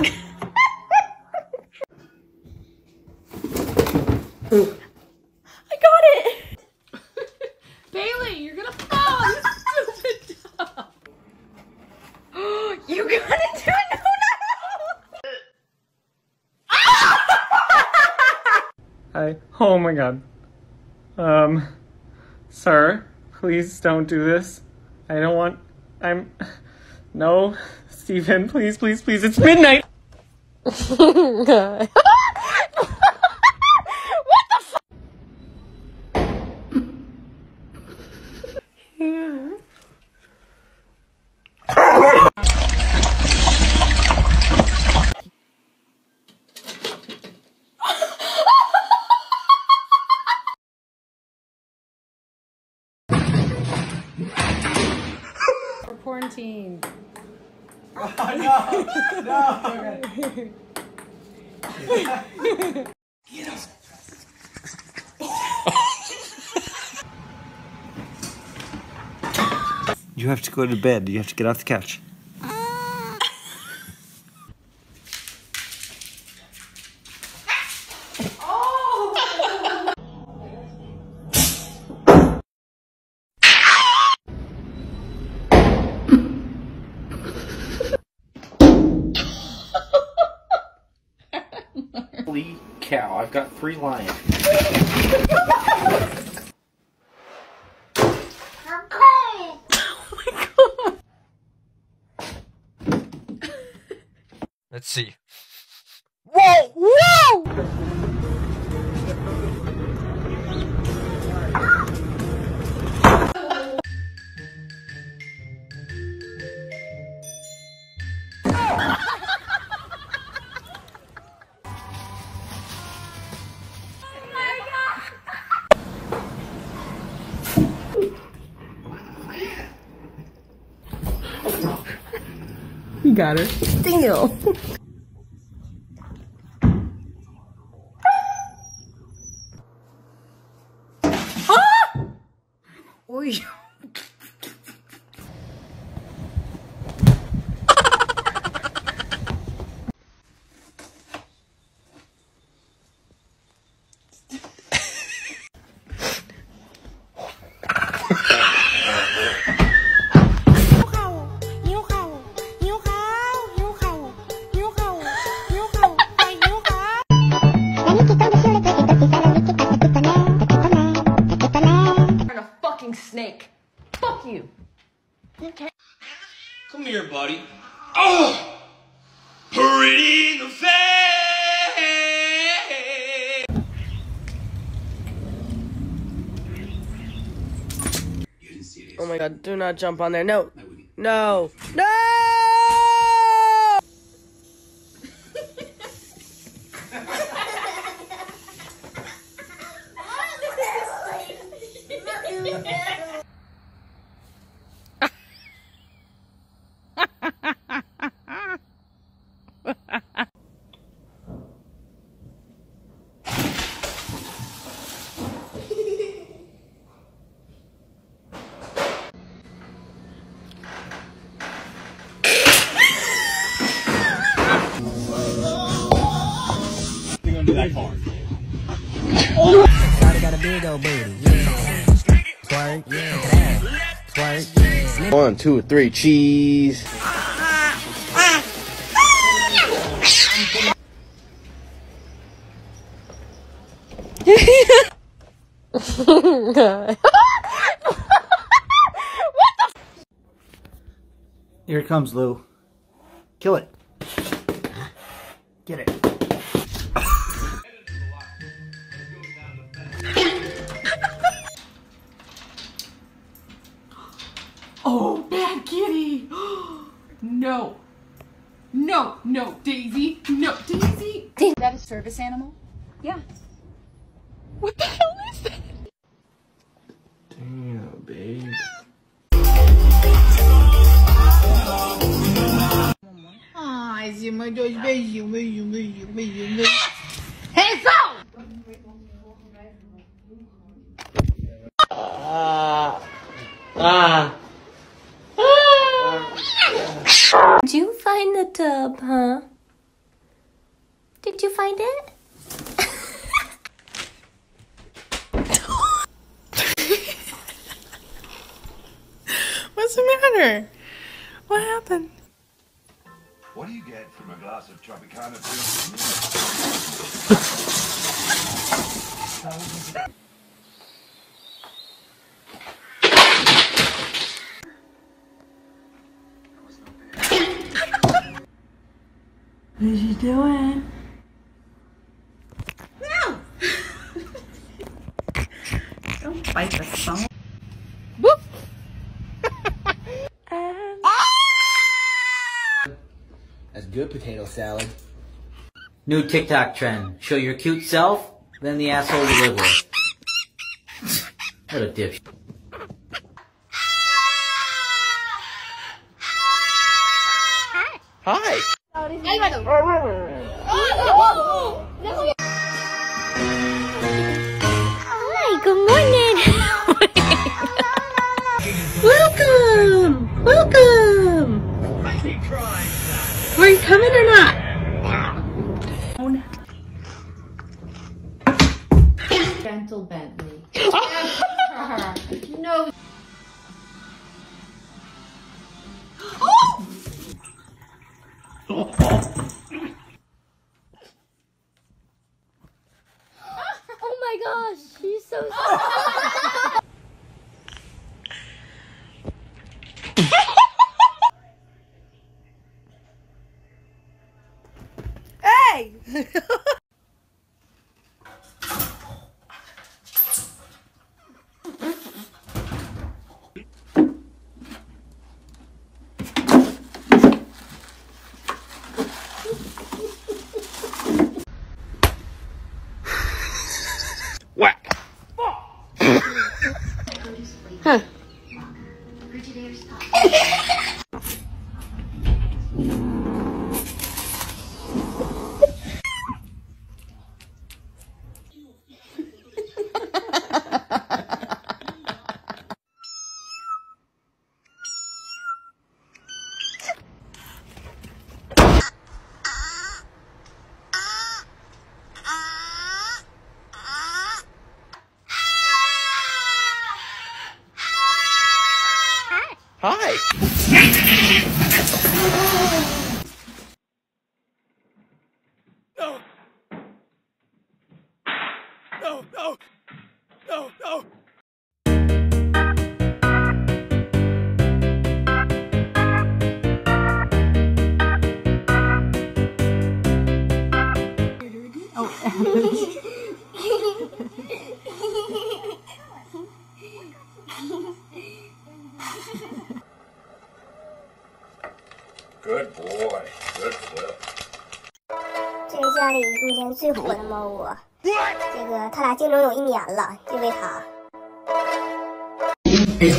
I got it. Bailey, you're gonna fall. You stupid dog. You got it too. No, Hi. Oh my god. Um, sir, please don't do this. I don't want. I'm. No, Stephen, please, please, please. It's midnight. no. For quarantine. You have to go to bed. You have to get off the couch. Got three lions. Let's see. Whoa! Whoa! Got it. Still. Ah! Oy. Here, buddy. Oh! Pretty in the face! Oh my god, do not jump on there. No. No. No! One, two, three, cheese. Here it comes, Lou. Kill it. Get it. No. No, no, Daisy. No, Daisy. Is that a service animal? Yeah. What the hell is that? Damn, babe. Ai, Zima, dois beijinhos, beijinho, beijinho, beijinho. Rezão! Did you find the tub, huh? Did you find it? What's the matter? What happened? What do you get from a glass of Tropicana What is you doing? No! Don't bite the phone. That's good potato salad. New TikTok trend. Show your cute self, then the asshole you live with. what a dipshit. Gentle Bentley. no. oh my gosh, she's so 京都有一年了，因为他。哎呀，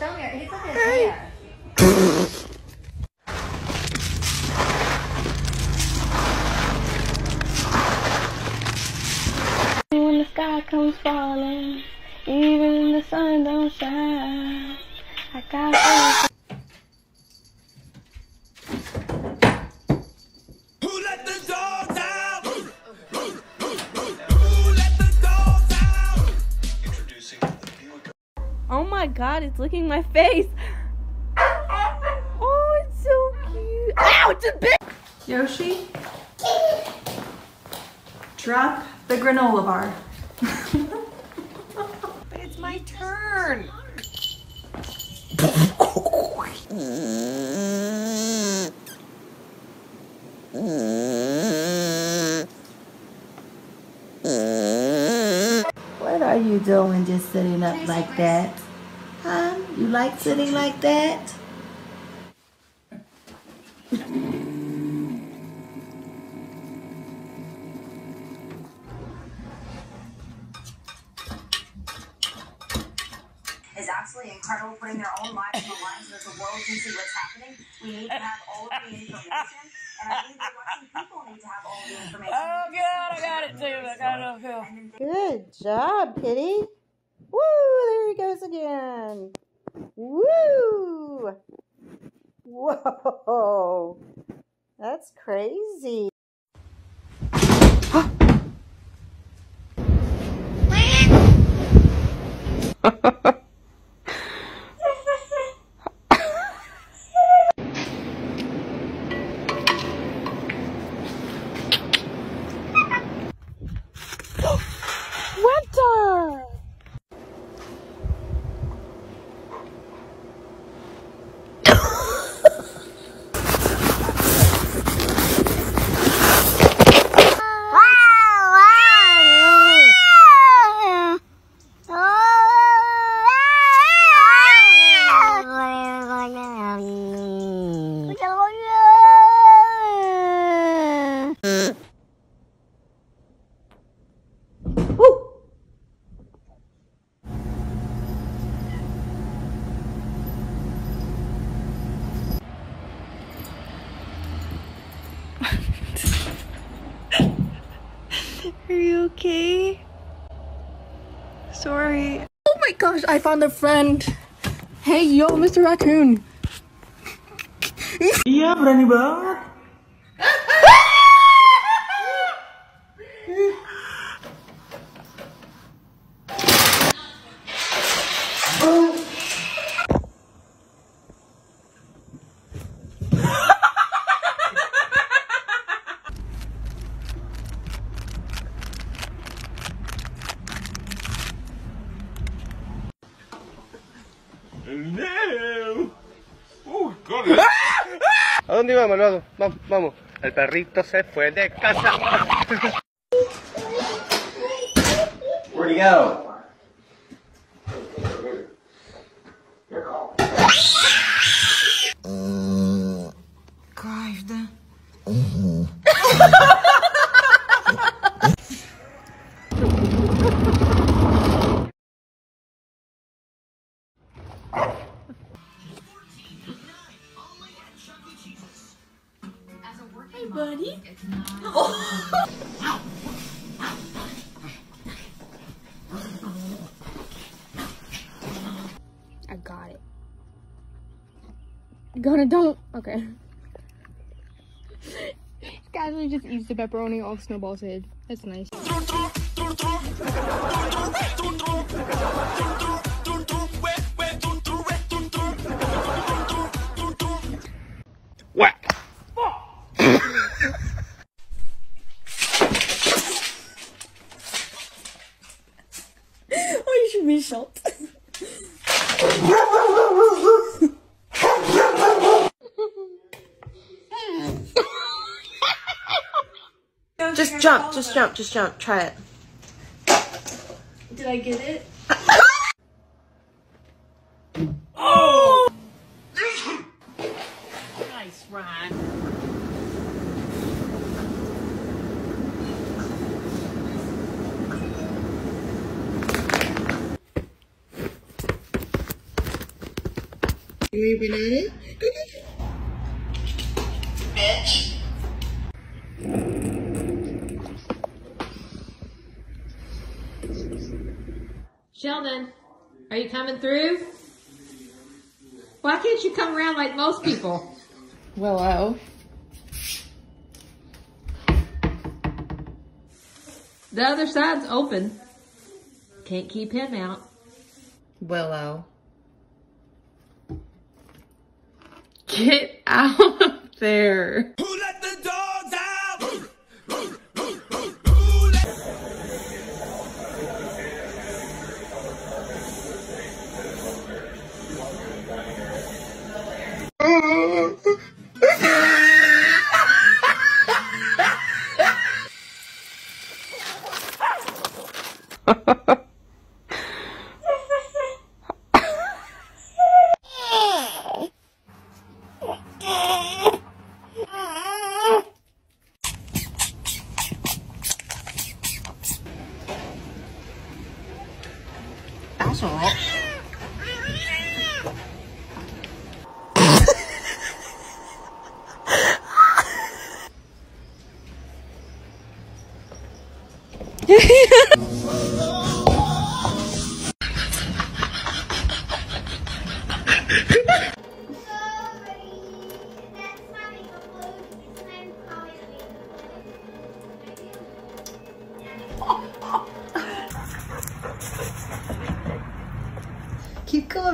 long. Look at. He's look at his hair. When the sky comes falling, even the sun don't shine. I got Oh my god, it's licking my face. Oh, it's so cute. Ow, it's a bit. Yoshi, drop the granola bar. But it's my turn. What are you doing just sitting up like that? like sitting like that? It's absolutely incredible, putting their own lives on the line so that the world can see what's happening. We need to have all of the information, and I think the people need to have all the information. Oh, God, I got it, too. I got it, Good job, Kitty. Woo, there he goes again. Whoa! That's crazy. Sorry. Oh my gosh, I found a friend. Hey, yo, Mr. Raccoon. Iya, berani banget. ¿A dónde íbamos, malvado? Vamos, vamos. El perrito se fue de casa. Where'd he go? Gonna don't. Okay. Casually just eats the pepperoni off Snowball's head. That's nice. Just jump, just jump, just jump. Try it. Did I get it? Oh! Nice, Ryan. You eat banana? Bitch. Sheldon, are you coming through? Why can't you come around like most people? Willow. The other side's open. Can't keep him out. Willow. Get out of there.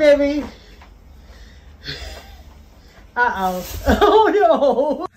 Baby. Uh-oh. Oh, no.